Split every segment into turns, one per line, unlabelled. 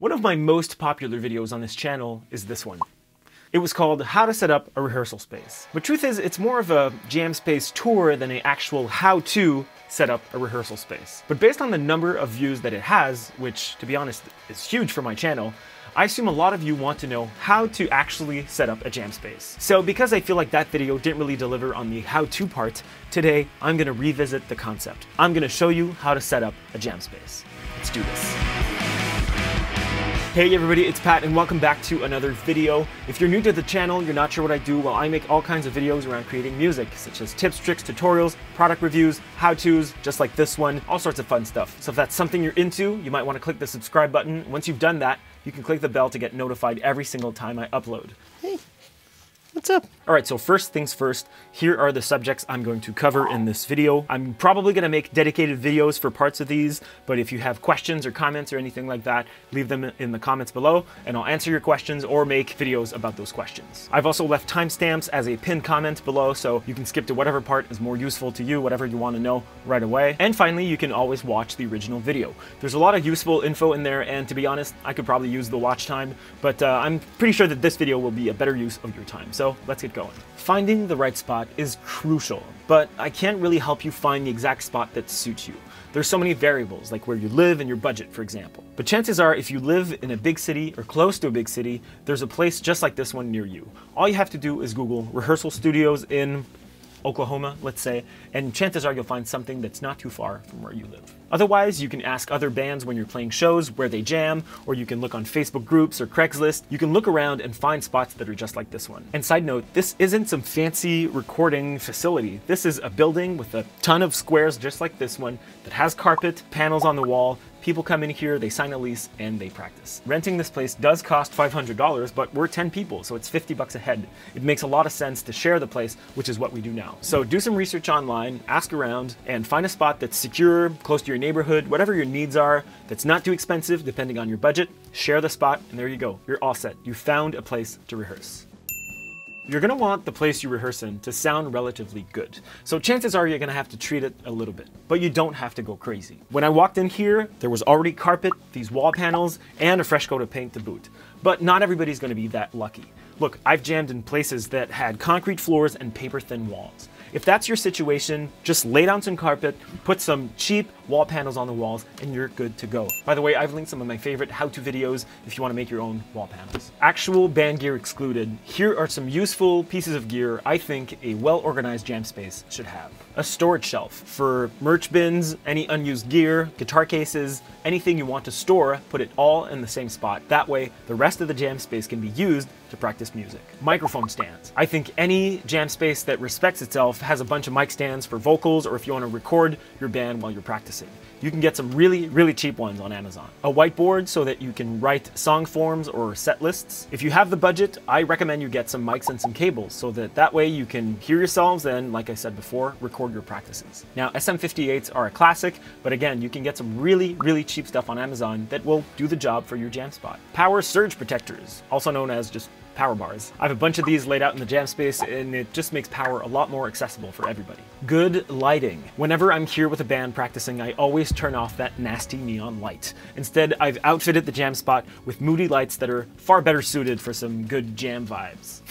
One of my most popular videos on this channel is this one. It was called How to Set Up a Rehearsal Space. But truth is, it's more of a jam space tour than an actual how to set up a rehearsal space. But based on the number of views that it has, which to be honest is huge for my channel, I assume a lot of you want to know how to actually set up a jam space. So because I feel like that video didn't really deliver on the how-to part, today I'm gonna revisit the concept. I'm gonna show you how to set up a jam space. Let's do this. Hey everybody, it's Pat and welcome back to another video. If you're new to the channel, you're not sure what I do, well I make all kinds of videos around creating music, such as tips, tricks, tutorials, product reviews, how-tos, just like this one, all sorts of fun stuff. So if that's something you're into, you might want to click the subscribe button. Once you've done that, you can click the bell to get notified every single time I upload. Hey, What's up? All right, so first things first, here are the subjects I'm going to cover in this video. I'm probably gonna make dedicated videos for parts of these, but if you have questions or comments or anything like that, leave them in the comments below and I'll answer your questions or make videos about those questions. I've also left timestamps as a pinned comment below, so you can skip to whatever part is more useful to you, whatever you wanna know right away. And finally, you can always watch the original video. There's a lot of useful info in there, and to be honest, I could probably use the watch time, but uh, I'm pretty sure that this video will be a better use of your time. So let's get going. Finding the right spot is crucial, but I can't really help you find the exact spot that suits you. There's so many variables, like where you live and your budget, for example. But chances are, if you live in a big city or close to a big city, there's a place just like this one near you. All you have to do is Google rehearsal studios in Oklahoma, let's say, and chances are you'll find something that's not too far from where you live. Otherwise, you can ask other bands when you're playing shows where they jam, or you can look on Facebook groups or Craigslist. You can look around and find spots that are just like this one. And side note, this isn't some fancy recording facility. This is a building with a ton of squares just like this one that has carpet, panels on the wall, People come in here, they sign a lease, and they practice. Renting this place does cost $500, but we're 10 people, so it's 50 bucks a head. It makes a lot of sense to share the place, which is what we do now. So do some research online, ask around, and find a spot that's secure, close to your neighborhood, whatever your needs are, that's not too expensive depending on your budget. Share the spot, and there you go. You're all set. You found a place to rehearse. You're gonna want the place you rehearse in to sound relatively good. So chances are you're gonna have to treat it a little bit, but you don't have to go crazy. When I walked in here, there was already carpet, these wall panels, and a fresh coat of paint to boot. But not everybody's gonna be that lucky. Look, I've jammed in places that had concrete floors and paper thin walls. If that's your situation, just lay down some carpet, put some cheap wall panels on the walls, and you're good to go. By the way, I've linked some of my favorite how-to videos if you want to make your own wall panels. Actual band gear excluded, here are some useful pieces of gear I think a well-organized jam space should have. A storage shelf for merch bins, any unused gear, guitar cases, anything you want to store, put it all in the same spot. That way, the rest of the jam space can be used to practice music. Microphone stands. I think any jam space that respects itself has a bunch of mic stands for vocals or if you want to record your band while you're practicing. You can get some really, really cheap ones on Amazon. A whiteboard so that you can write song forms or set lists. If you have the budget, I recommend you get some mics and some cables so that that way you can hear yourselves and, like I said before, record your practices. Now, SM58s are a classic, but again, you can get some really, really cheap stuff on Amazon that will do the job for your jam spot. Power surge protectors, also known as just power bars. I have a bunch of these laid out in the jam space and it just makes power a lot more accessible for everybody. Good lighting. Whenever I'm here with a band practicing, I always turn off that nasty neon light. Instead, I've outfitted the jam spot with moody lights that are far better suited for some good jam vibes.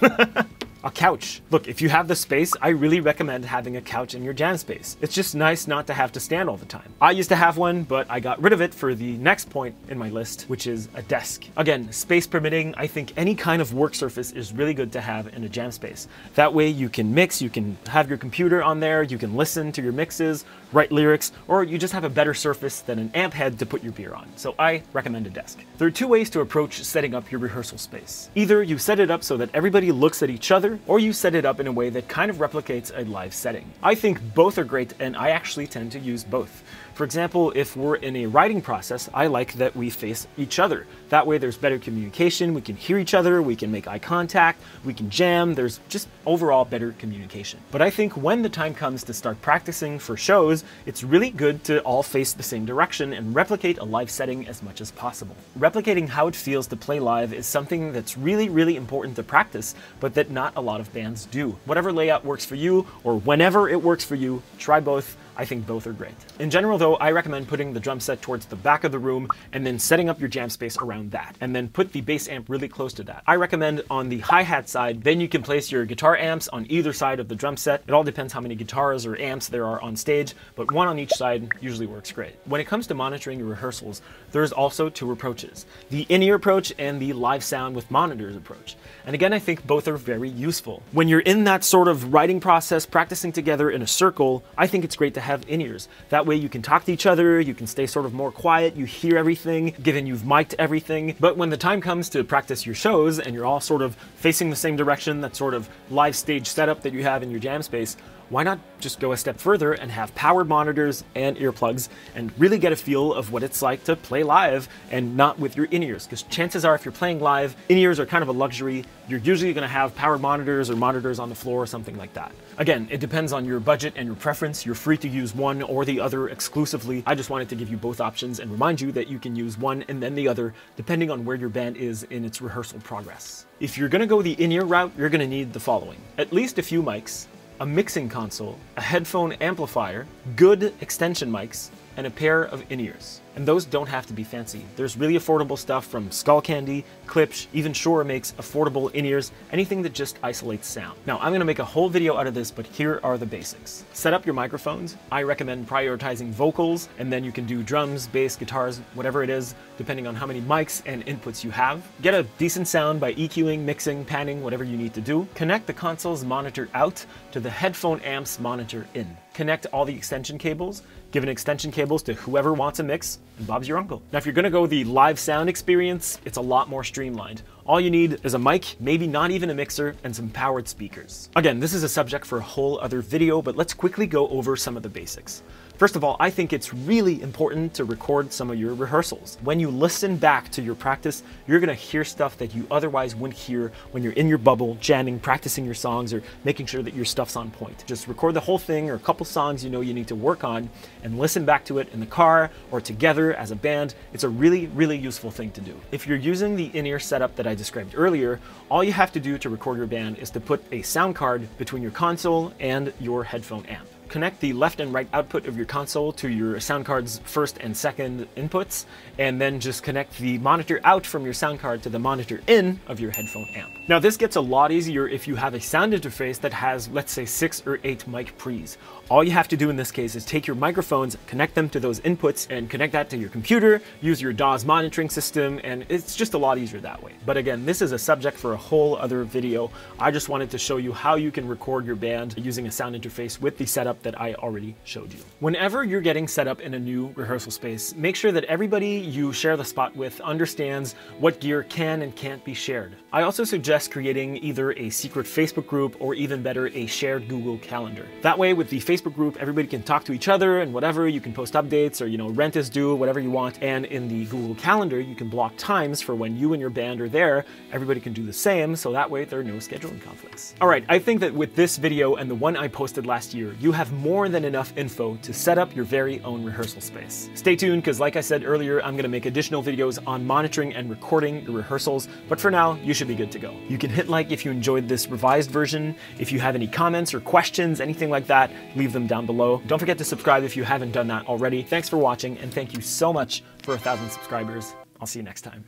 A couch. Look, if you have the space, I really recommend having a couch in your jam space. It's just nice not to have to stand all the time. I used to have one, but I got rid of it for the next point in my list, which is a desk. Again, space permitting, I think any kind of work surface is really good to have in a jam space. That way you can mix, you can have your computer on there, you can listen to your mixes, write lyrics, or you just have a better surface than an amp head to put your beer on. So I recommend a desk. There are two ways to approach setting up your rehearsal space. Either you set it up so that everybody looks at each other or you set it up in a way that kind of replicates a live setting. I think both are great, and I actually tend to use both. For example, if we're in a writing process, I like that we face each other. That way there's better communication, we can hear each other, we can make eye contact, we can jam, there's just overall better communication. But I think when the time comes to start practicing for shows, it's really good to all face the same direction and replicate a live setting as much as possible. Replicating how it feels to play live is something that's really, really important to practice, but that not a lot of bands do. Whatever layout works for you, or whenever it works for you, try both. I think both are great. In general though, I recommend putting the drum set towards the back of the room and then setting up your jam space around that. And then put the bass amp really close to that. I recommend on the hi-hat side, then you can place your guitar amps on either side of the drum set. It all depends how many guitars or amps there are on stage, but one on each side usually works great. When it comes to monitoring your rehearsals, there's also two approaches. The in-ear approach and the live sound with monitors approach. And again, I think both are very useful. When you're in that sort of writing process, practicing together in a circle, I think it's great to have in-ears. That way you can talk to each other, you can stay sort of more quiet, you hear everything, given you've mic'd everything. But when the time comes to practice your shows and you're all sort of facing the same direction, that sort of live stage setup that you have in your jam space, why not just go a step further and have powered monitors and earplugs and really get a feel of what it's like to play live and not with your in-ears? Because chances are if you're playing live, in-ears are kind of a luxury. You're usually gonna have powered monitors or monitors on the floor or something like that. Again, it depends on your budget and your preference. You're free to use one or the other exclusively. I just wanted to give you both options and remind you that you can use one and then the other depending on where your band is in its rehearsal progress. If you're gonna go the in-ear route, you're gonna need the following. At least a few mics, a mixing console, a headphone amplifier, good extension mics, and a pair of in-ears. And those don't have to be fancy. There's really affordable stuff from Skullcandy, Klipsch, even Shure makes affordable in-ears, anything that just isolates sound. Now, I'm gonna make a whole video out of this, but here are the basics. Set up your microphones. I recommend prioritizing vocals, and then you can do drums, bass, guitars, whatever it is, depending on how many mics and inputs you have. Get a decent sound by EQing, mixing, panning, whatever you need to do. Connect the console's monitor out to the headphone amp's monitor in. Connect all the extension cables, give an extension cables to whoever wants a mix, and Bob's your uncle. Now, if you're gonna go the live sound experience, it's a lot more streamlined. All you need is a mic, maybe not even a mixer, and some powered speakers. Again, this is a subject for a whole other video, but let's quickly go over some of the basics. First of all, I think it's really important to record some of your rehearsals. When you listen back to your practice, you're gonna hear stuff that you otherwise wouldn't hear when you're in your bubble, jamming, practicing your songs, or making sure that your stuff's on point. Just record the whole thing or a couple songs you know you need to work on and listen back to it in the car or together as a band. It's a really, really useful thing to do. If you're using the in-ear setup that I described earlier, all you have to do to record your band is to put a sound card between your console and your headphone amp connect the left and right output of your console to your sound card's first and second inputs, and then just connect the monitor out from your sound card to the monitor in of your headphone amp. Now this gets a lot easier if you have a sound interface that has, let's say, six or eight mic pre's. All you have to do in this case is take your microphones, connect them to those inputs, and connect that to your computer, use your DAWs monitoring system, and it's just a lot easier that way. But again, this is a subject for a whole other video. I just wanted to show you how you can record your band using a sound interface with the setup that I already showed you. Whenever you're getting set up in a new rehearsal space, make sure that everybody you share the spot with understands what gear can and can't be shared. I also suggest creating either a secret Facebook group or even better, a shared Google Calendar. That way with the Facebook Facebook group, everybody can talk to each other and whatever, you can post updates or, you know, rent is due, whatever you want. And in the Google Calendar, you can block times for when you and your band are there. Everybody can do the same, so that way there are no scheduling conflicts. All right, I think that with this video and the one I posted last year, you have more than enough info to set up your very own rehearsal space. Stay tuned, because like I said earlier, I'm gonna make additional videos on monitoring and recording your rehearsals, but for now, you should be good to go. You can hit like if you enjoyed this revised version. If you have any comments or questions, anything like that, leave leave them down below. Don't forget to subscribe if you haven't done that already. Thanks for watching, and thank you so much for a thousand subscribers. I'll see you next time.